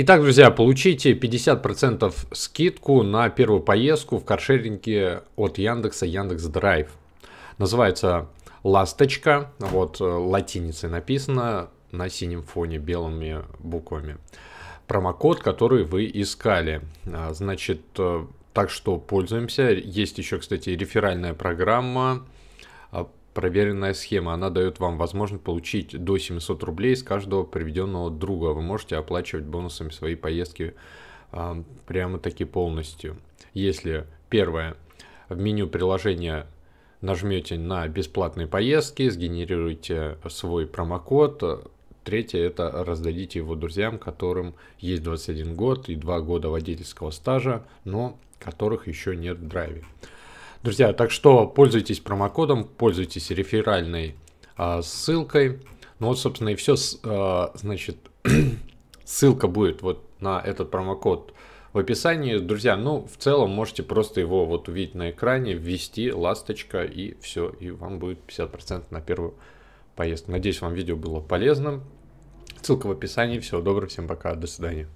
Итак, друзья, получите 50% скидку на первую поездку в каршеринге от Яндекса Яндекс Драйв. Называется «Ласточка», вот э, латиницей написано на синем фоне белыми буквами. Промокод, который вы искали. А, значит, э, так что пользуемся. Есть еще, кстати, реферальная программа проверенная схема. Она дает вам возможность получить до 700 рублей с каждого приведенного друга. Вы можете оплачивать бонусами свои поездки э, прямо таки полностью. Если первое, в меню приложения нажмете на бесплатные поездки, сгенерируйте свой промокод. Третье, это раздадите его друзьям, которым есть 21 год и 2 года водительского стажа, но которых еще нет в драйве. Друзья, так что пользуйтесь промокодом, пользуйтесь реферальной а, ссылкой. Ну вот, собственно, и все. А, значит, ссылка будет вот на этот промокод в описании. Друзья, ну, в целом можете просто его вот увидеть на экране, ввести ласточка и все, и вам будет 50% на первую поездку. Надеюсь, вам видео было полезным. Ссылка в описании. Всего доброго, всем пока, до свидания.